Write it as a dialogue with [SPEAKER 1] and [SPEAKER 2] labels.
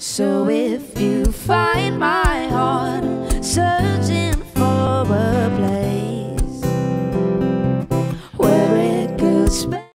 [SPEAKER 1] So if you find my heart searching for a place where it could spend